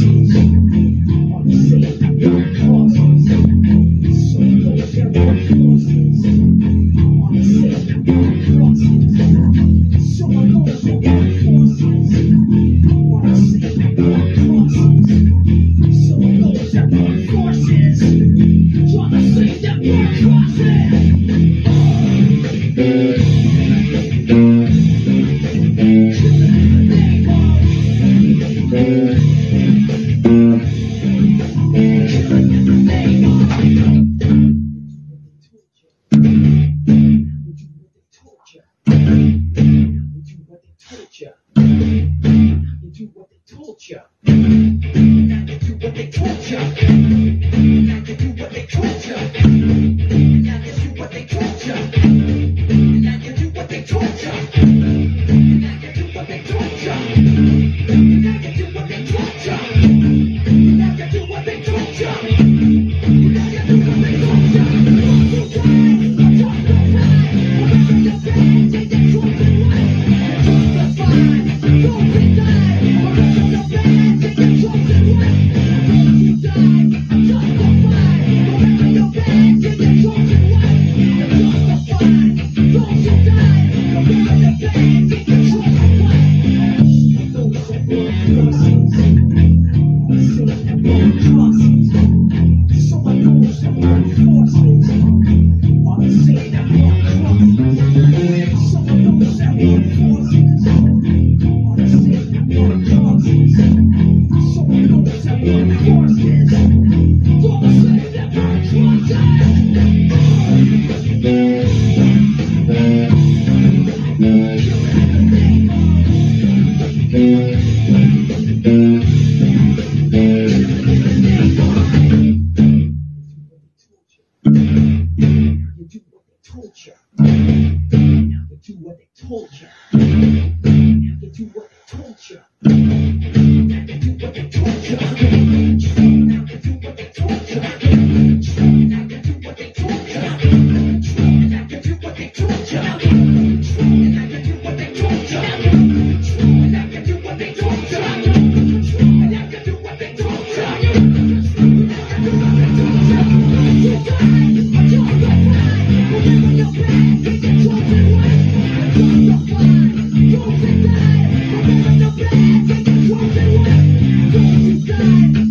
Thank you. do what they told. You do what they told. Now you do what they told. Now you do what they told. Now you do what they told. Now you do what they told. Now you do what they told you. Mm-hmm. Mm-hmm. Torture Watch it, watch it,